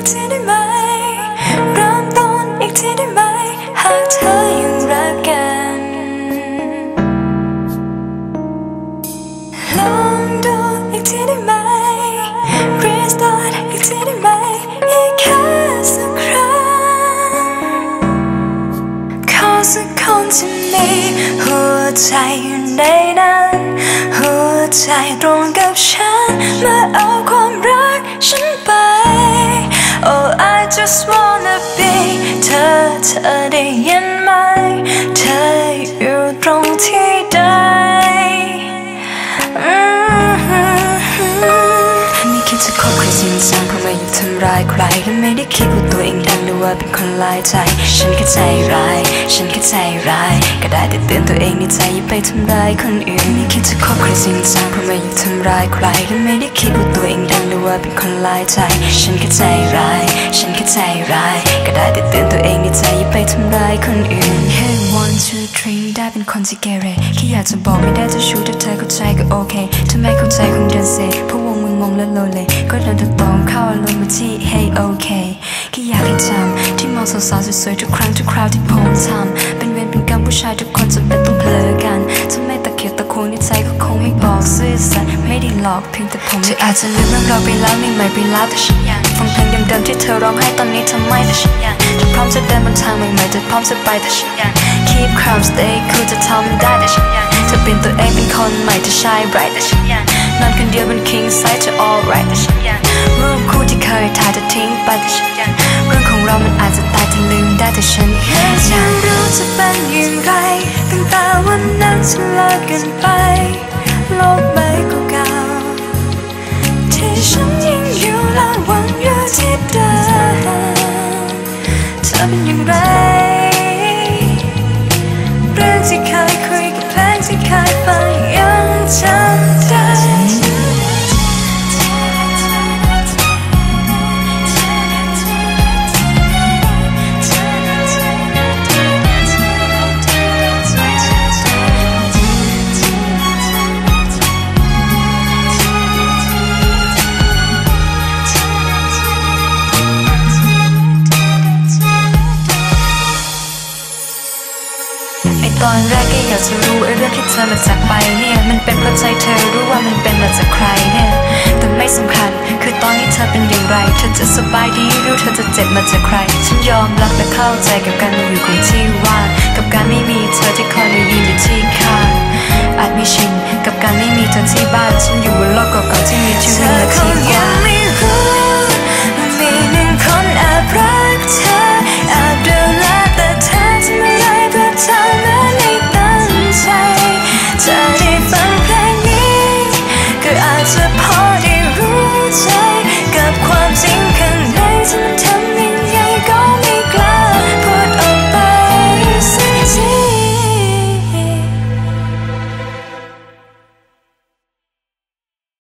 กทีได้ไหมเริ่มต้นอีกทีได้ไหมหากเธอยังรักกันลองดูอีกทีได้ไหม restart อีกทีได้ไหมอีกแค่สักครั้งขอสักคนที่มีหัวใจอยู่ในนั้นหัวใจตรงกับฉันมาเอาความรักฉัน just wanna be เธอเธอได้ยินไหม เธออยู่ตรงที่ใดไม่คิดจะคบใครจริงจังเพราะไม่อยากทำร้ายใครและไม่ได้คิดว่าตัวเองดังหรือว่าเป็นคนลายใจ ฉันแค่ใจร้าย ฉันแค่ใจร้าย ก็ได้แต่เตือนตัวเองในใจอย่าไปทำร้ายคนอื่นไม่คิดจะคบใครจริงจังเพราะไม่อยากทำร้ายใครและไม่ได้คิดว่าตัวเองดังหรือ ว่าเป็นคนลายใจ ฉันแค่ใจร้าย ฉันแค่ใจร้าย ก็ได้แต่เตือนตัวเองในใจอย่าไปทำร้ายคนอื่น Hey one two three ได้เป็นคนที่เกเรแค่อยากจะบอกไม่ได้จะชูถ้าเธอเข้าใจก็โอเคถ้าไม่เข้าใจคงเดินเซเพราะวงมึงมองและโลเลก็เดินตรงเข้าอารมณ์มาที่ Hey okay แค่อยากให้จำที่มองสาวๆสวยๆทุกครั้งทุกคราวที่ผมทำเป็นเวรเป็นกรรมผู้ชายทุกคนจะเป็นต้องเพลอกันถ้าไม ตะเกียกตะโคงในใจก็คงไม่บอกซื่อสัตย์ไม่ได้หลอกเพียงแต่ผมเธออาจจะลืมเรื่องเราไปแล้วไม่ใหม่ไปแล้วแต่ฉันยังฟังเพลงเดิมๆที่เธอร้องให้ตอนนี้ทำไมแต่ฉันยังจะพร้อมจะเดินบนทางใหม่ๆจะพร้อมจะไปแต่ฉันยัง keep calm stay cool จะทำได้แต่ฉันยังจะเป็นตัวเองเป็นคนใหม่จะ shine bright แต่ฉันยังนอนคนเดียวบน king size จะ alright แต่ฉันยังรูปคู่ที่เคยถ่ายจะทิ้งไปแต่ฉันยังเรื่องของเรามันอาจจะตายถ้าลืม ได้แต่ฉันยังฉันรู้จะเป็นอย่างไรตั้งแต่วันนั้นฉันเลิกกันไปโลกใบก แรกก็อยากจะรู้ไอเรื่องที่เธอมาจากไปเนี่ย มันเป็นเพราะใจเธอรู้ว่ามันเป็นมาจากใครเนี่ย แต่ไม่สำคัญ คือตอนนี้เธอเป็นอย่างไร เธอจะสบายดีหรือเธอจะเจ็บมาจากใคร ฉันยอมรับและเข้าใจกับการมาอยู่ของที่ว่างกับการไม่มีเธอที่คอยมายืนอยู่ที่ข้างอาจไม่ชินกับการไม่มีเธอที่บ้าน ฉันอยู่บนโลกเก่าๆที่มีชื่อเมืองและที่